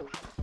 out.